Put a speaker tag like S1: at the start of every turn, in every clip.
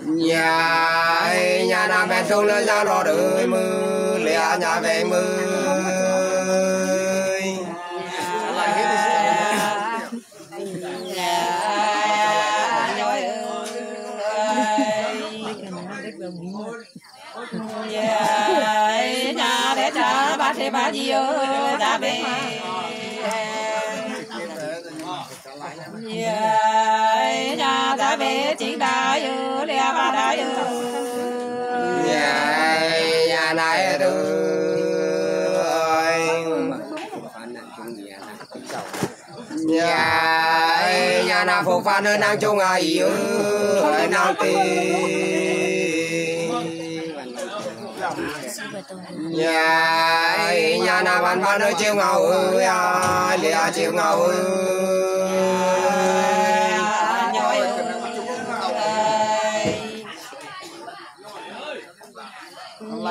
S1: nhà nhà nam về xuống nơi ra lo đời mưa lẻ nhà về mưa.
S2: Nhà để cha ba thế ba gì ơi cha về cha về chính đại ba đa ơi
S1: nhà nhà này rồi nhà nhà nào phục phan nơi năng chung ai yêu năng tì nhà nhà nào văn văn nơi chiều ngầu ơi lìa chiều ngầu ơi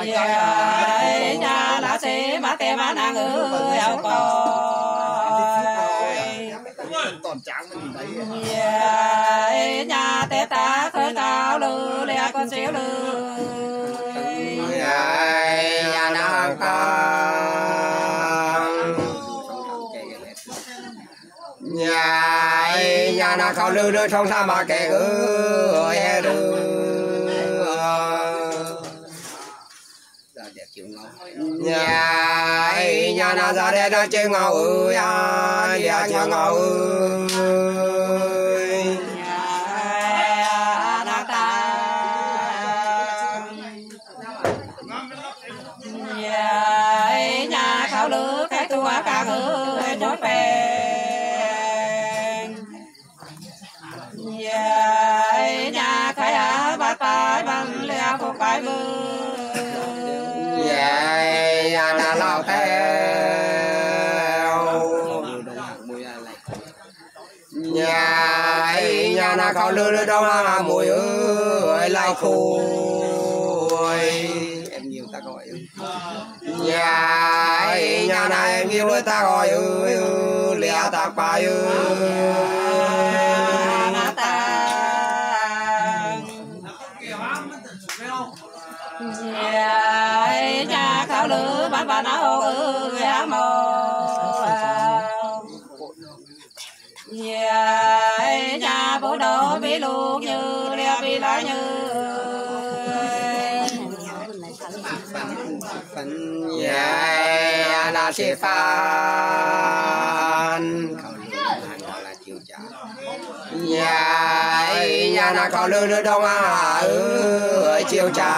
S2: nhà lá xe mà tem mà nàng ơi áo coi nhà té ta khơi cao lư lẹ con xíu lư
S1: nhà nhà nàng tăng nhà nhà nào không lư đưa trong sa mà kẻ ơi đưa. Nhà nhà nào ra đây đó chơi ngầu ơi. Nhà chơi ngầu ơi.
S2: Nhà ta nhà nhà khảo lư cái tua cả người nhói về nhà nhà cái á bát tay bằng leo phục cái mưa À,
S1: nhà nhà nào theo nhà nhà nào không lưu đưa đâu mà mùi ơi lai khui em nhiều ta gọi nhà nhà này em yêu ta gọi ơi lẹ ta bài ơi sẽ phan. Nhà nhà nào có lư lư đông à ơi, chiều trà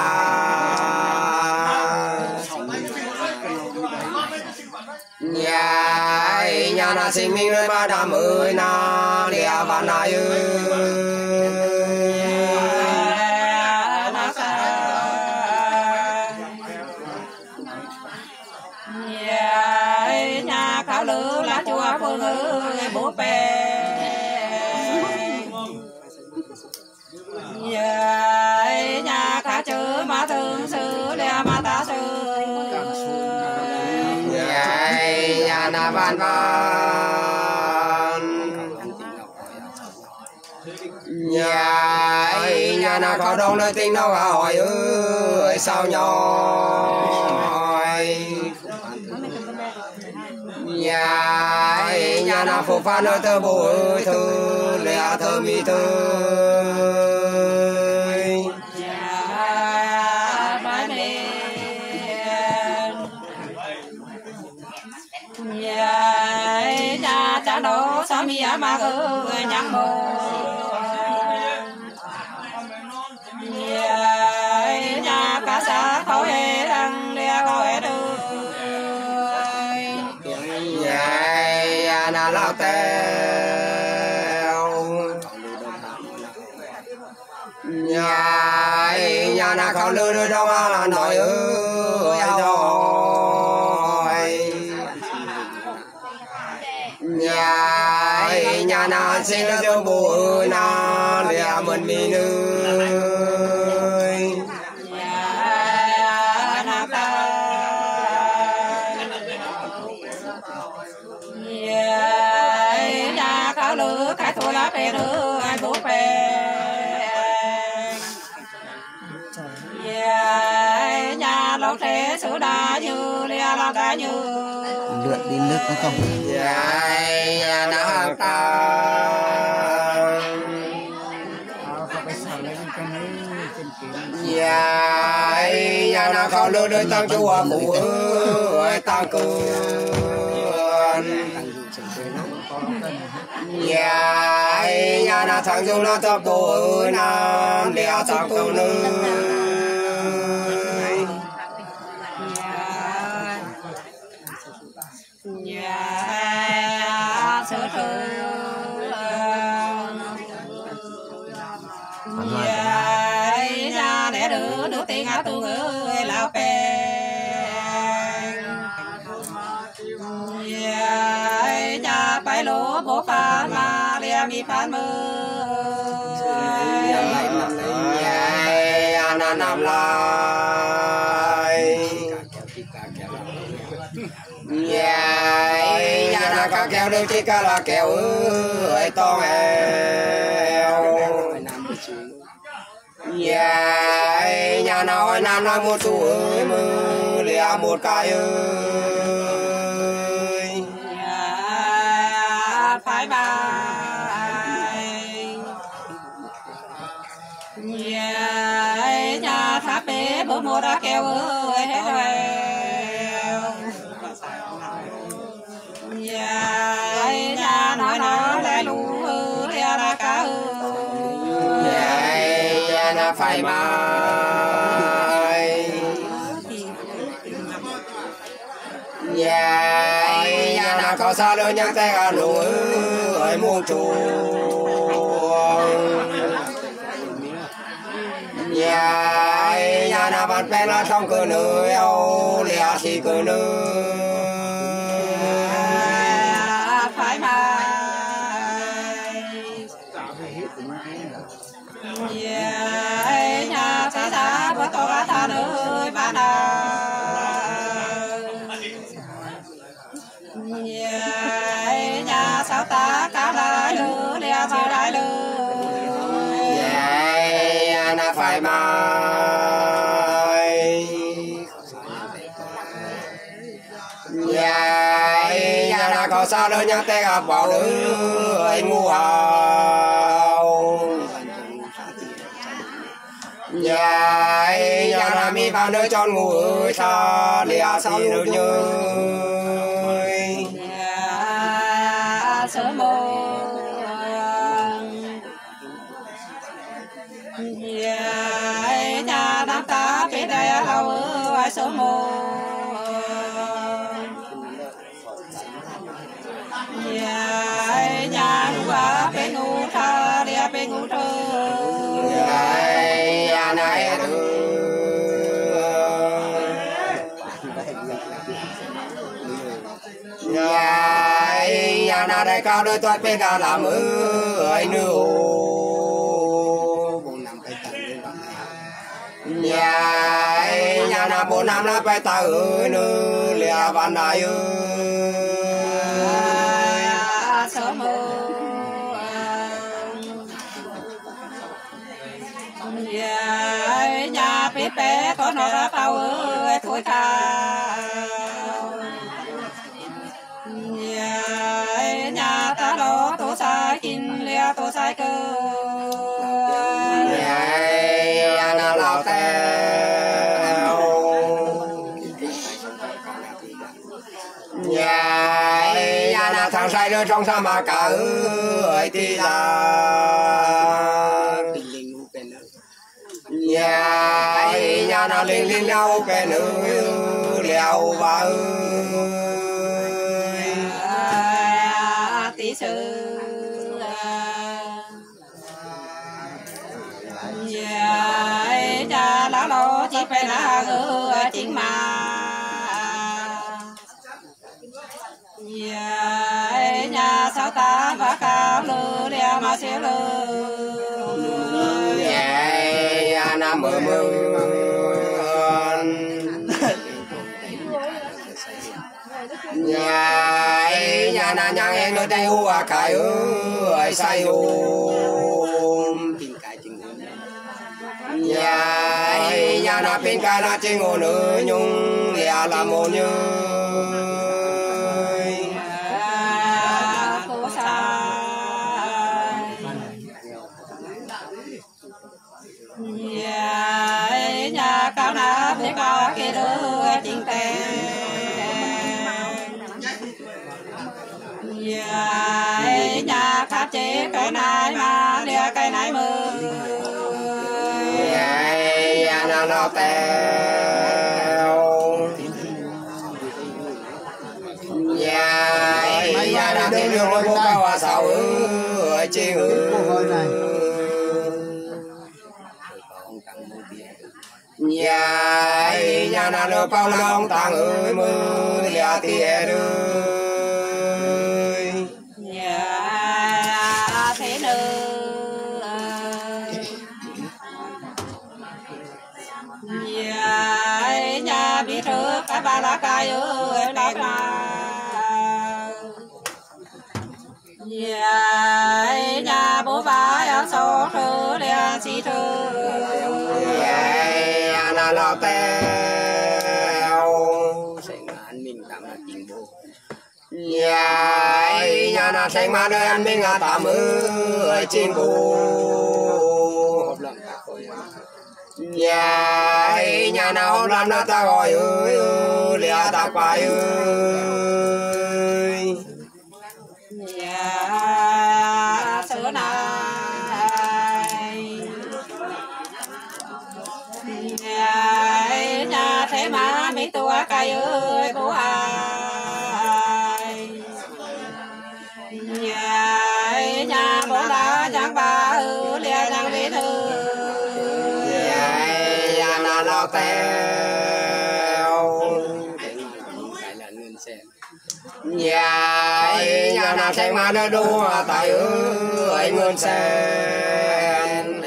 S1: nhà nhà nào sinh minh nơi ba đam ơi, na, lìa ba na ơi
S2: ừ. Nhà
S1: là nhà nhà nào có đông nơi tinh đâu à hỏi ơi, sao nhòi. nhà nhà nào phục phan nơi thơ bùi thơ lẹ thơ mi thơ.
S2: Nhà cha đô sa mi nhang bồ nhà nhà cả xã khâu hề đăng lẹ khâu hệ đưa.
S1: Nhà nhà lao tèo. Nhà nhà nào không lưu được đâu? xin dâu bù na lẹ mượn mi nơi
S2: Yeah, cá lư cá thua lá pè lư ai bố pè nhà lâu thế sứ đa như lia la cá như
S3: lượn đi nước có không?
S1: Dạ, nhà đã hàng. Ta na khao được đời tăng chúa phụ ơi tăng cường nhà na thằng dù na tập tổ nam lia tăng tổ nữ
S2: nhà sơ thư nhà nhà để đứa đứa tiền áo tu người mi phan mơ
S1: nam na nằm lại nhảy nhà na cá kéo đều chỉ cá là kéo ơi to eo nhảy nhà na ơi nam nam một tu ơi mơ lia một cái ơi
S2: đã kêu ơi hết rồi. Nhà nhà nói nó lại lù hư lia ra cá hư
S1: na phải mai dài nhà na có sao đâu nhắc tay cả nụ ơi muôn chuông dài nhà na ban pe la song cửa nữ eo lìa si cửa nữ
S2: Nhà phải mai yeah nhà phải ta bắt to ta nơi ba na nhà nhà sao ta cá lại lư lia sao đại lư
S1: vậy nhà na phải mà sao đỡ nhá tê gặp bảo nữ ơi ngu hào? Dài nhà na mi ba nơi tròn ngủ ơi xa lìa thì được như
S2: nhà sớm mồ nhà nhà đám ta biết đây lâu ơi, sớm mồ nhà tha dia bên ngu thơ
S1: dài nhà na hết cao đôi toát bên cả làm ơi nữ dài nhà na bốn năm là phải ta ơi, nữ lìa văn đại ơi.
S2: Nhà nhà biết bé có nó ra tao ơi thôi ta nhà nhà ta đó tổ sai kinh lia tổ sai cơ
S1: dài nhà na lao theo dài nhà na thằng sai nữa trong sa mạc cả ơi thì ra nhà nó linh linh nhau cái nữ leo ba ơi
S2: tí sư nhà cha lá lô chỉ phải là ngư chính mà nhà nhà sao ta và cao lư leo mà siêu lư
S1: mơ mơ. Nhà nhà na nhà em nơi đây hoa cài ơi, say ôm nhà nhà na pin cài na chinh ngô nữ nhung lìa là mồ như
S2: cái này mà lia cái này mơ.
S1: Nhà na nó tèo nhà nhà na tìm đường lối bố cao à sao ơi chi ơi nhà nhà na nó bao lòng tàng ơi mơ lìa tiền ơi
S2: trước cái cay ơi lá cay nhà nhà bố bà em số thứ liền chi thứ
S1: nhà na nó tèo nhà nhà na mà đời anh mình à tạm ơi chim bố nhà nhà nào làm nó ta gọi ơi ơi lìa ta quay ơi
S2: nhà xưa này nhà nhà thế mà mấy tua cây ơi bố ai
S1: chạy na sinh mà đời đua tại ơi ngân sen.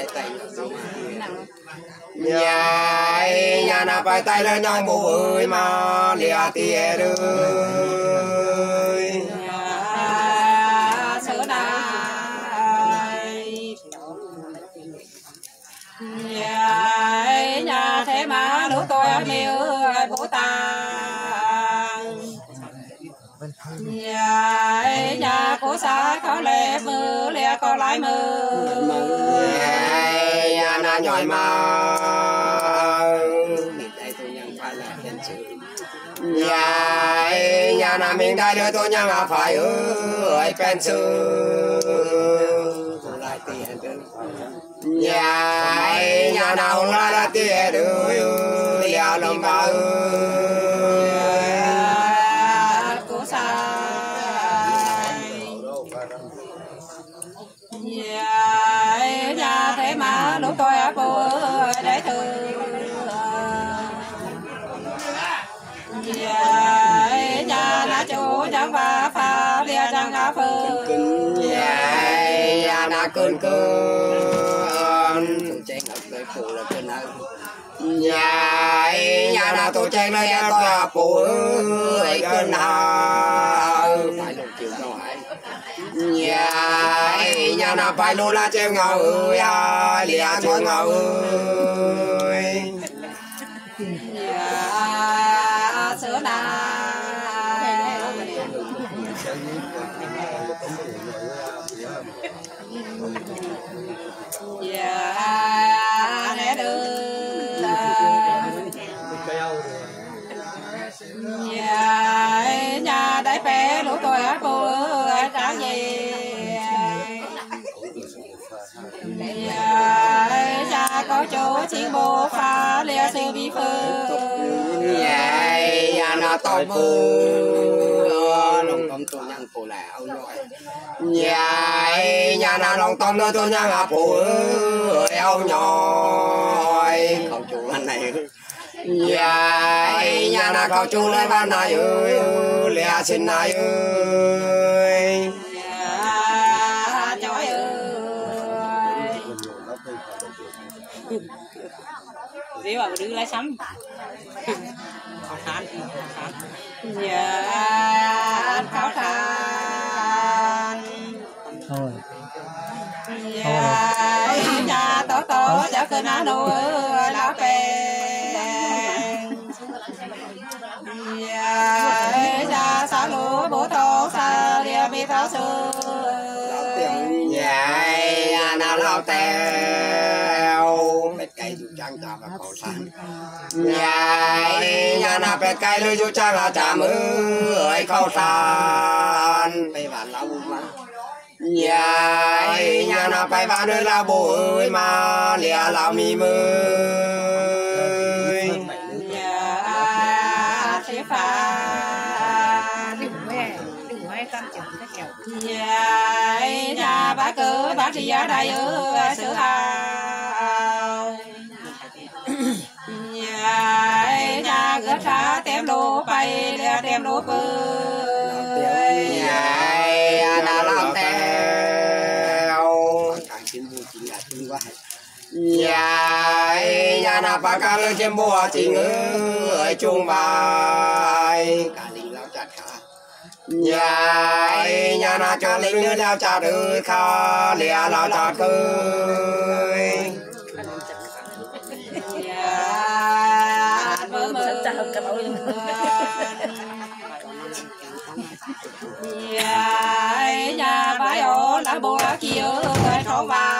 S1: Nhà nhà na phải tay lên nhau mù ơi mà lìa
S2: tiê đưa lìa mơ.
S1: Nhà na nhỏi mà nhà nhà na mình đã đưa tôi nhà mà phải ơi bên sư nhà nhà nào là là tiền ơi lìa lòng bao ơi na cơn cơn. nhà nhà na tôi chen lên tôi à phụ ơi cơn nào nhà nhà na phải luôn là treo ngầu ơi à lìa treo ngầu ơi.
S2: Nhà xưa này chỗ chiến bố pha lia sư vi phơ,
S1: nhà nhà na to mưa lòng tâm tôi nhang phụ là âu rồi nhảy nhà nào lòng tâm nữa tôi nhang à phụ eo nhòi không, chú anh này. Nhảy nhà nào cầu chú lấy ban này ơi, lẹ xin này ơi.
S2: Dễ bảo đứa lấy sắm. Khó khăn nhà khó khăn
S3: thôi
S2: nhà nhà to to có cha cơ na nô cha sa bố tổ sa địa mi thọ sư
S1: nhảy na lao tèo bệt cây dù trang ta và cổ san nhảy nhà na cây lưu dù trang là chả mưa ấy khâu san bạn lão nhảy nhà na bay ba nơi là bố ơi mà lìa lão mi mơ
S2: nhà thế phà nhà nhà ba cơ ba chị ở đây ở sự hào. Nhà nhà gỡ ra tem đồ bay tem đồ bơ
S1: nhà na pa ca lơ chim bùa chỉ ơi chung bài cả linh lao chặt cả nhà na cho linh nữa lao chặt ơi kha lìa lao chặt cười
S2: nhà mơ mơ nhà nhà bãi kia người thọ vàng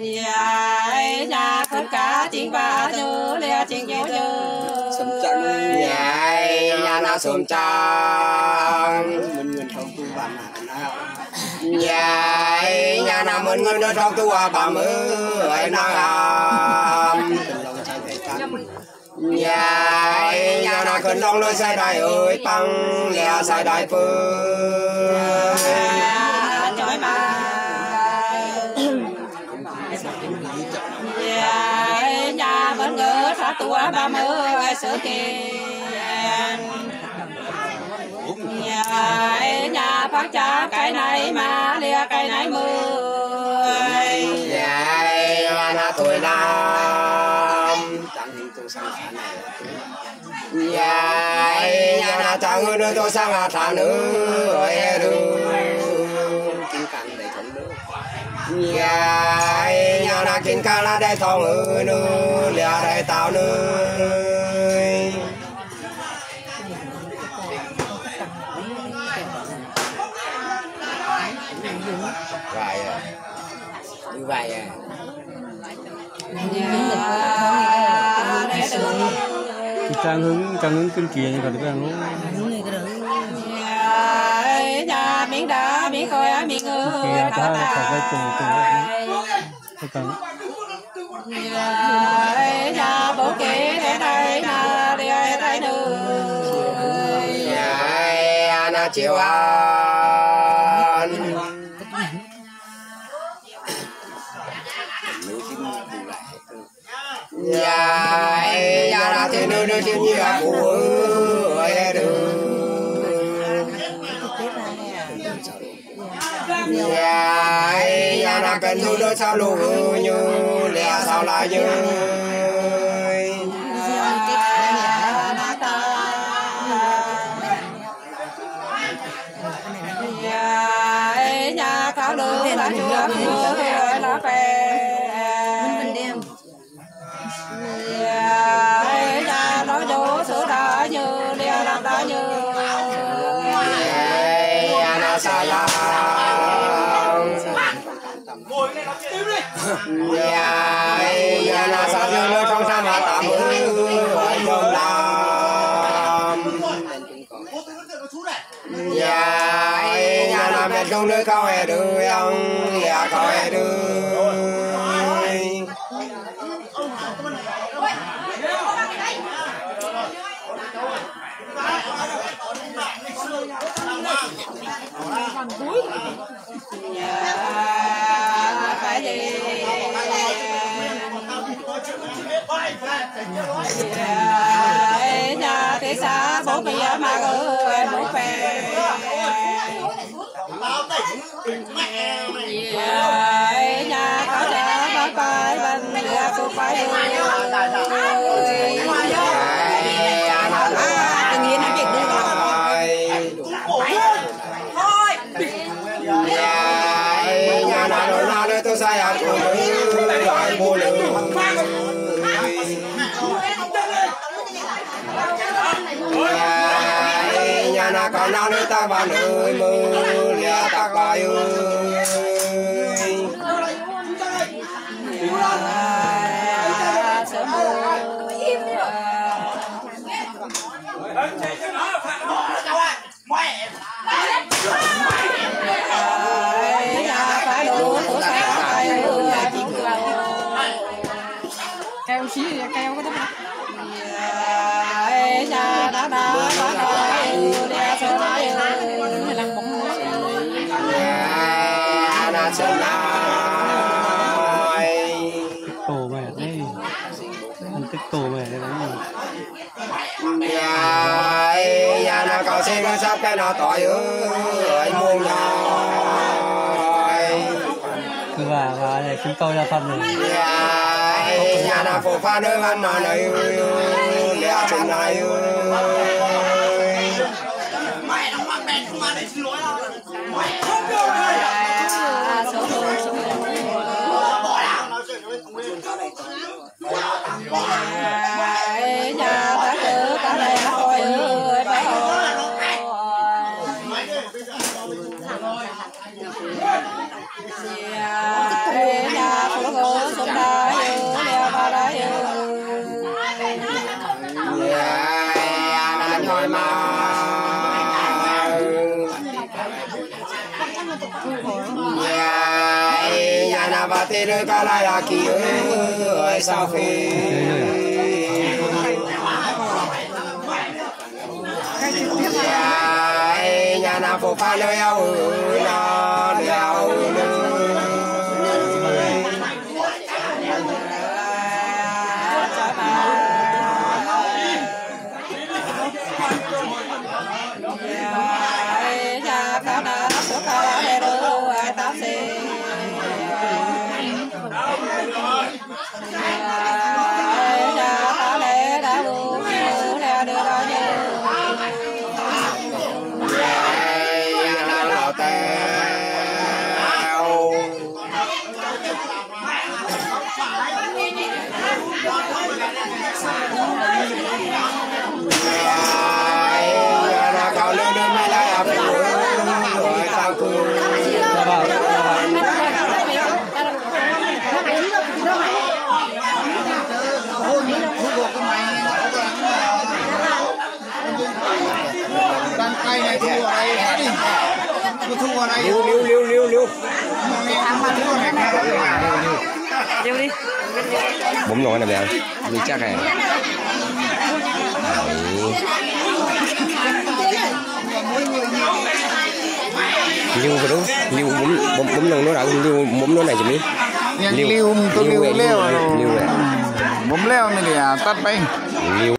S2: nhà nhà khấn cá chính bà nhớ lìa chính nhớ nhớ
S1: nhảy nhà na sum trang mình mình không tu bàn nào nhảy nhà nào mình người nơi trong tu à bà mơ ai na am nhảy nhà nào cần long đôi sai đại ơi băng lẻ sai đại phương
S2: chói bà nhà nhà vẫn ngỡ ra tua ba mơ sự kiện nhà nhà phát cha cái này mà lia cái này
S1: nhảy nhà na tuổi này nhảy nhà na chẳng người nơi tu sang à thả nữ ơi nhảy nhà kinh càng là đầy thống nữ nữ lìa đầy tạo nữ vậy à. Như vậy à.
S4: Trang hướng trang hướng kinh kia như còn cái nó
S2: nhà miếng đá miếng khơi miếng ngư
S4: kia ta phải cái cùng cùng cái cần
S2: nhà bố kế na nữ
S1: chiều an nhảy nhà là thế nữ nơi thiên nhiên của ơi đường nhà nhà là cần thu đôi sao lù như sao lại như nhảy nhà na sa dương nơi trong sa mà tạm ư ở trong nam nhảy nhà na bên trong nơi cao hè đưa ông nhà cao hè
S2: nhà thế xã bố mẹ mà ơi bố phè nhà có cha có phải bên nhà cô phải
S1: Na nào ta ba nơi mơ lia ta coi yêu xe nó sắp cái nó tỏi ơi muôn
S4: cứ và và để chúng tôi ra phần này.
S1: Nhà nhà nào phụ pha nơi văn nó này lẽ trên này
S2: số bà
S1: tê rơi ca lại à kỳ ơi sao phê nhà nào phụ pha lơi ao ơi nó đeo bấm nồi này bạn đi chắc này. Liu cái đó liu bấm bấm bấm nồi nó đã liu bấm nó này mình
S3: Yang liu tôi liu leo.
S1: liu này
S3: Bấm leo mình để tắt bay.
S1: liu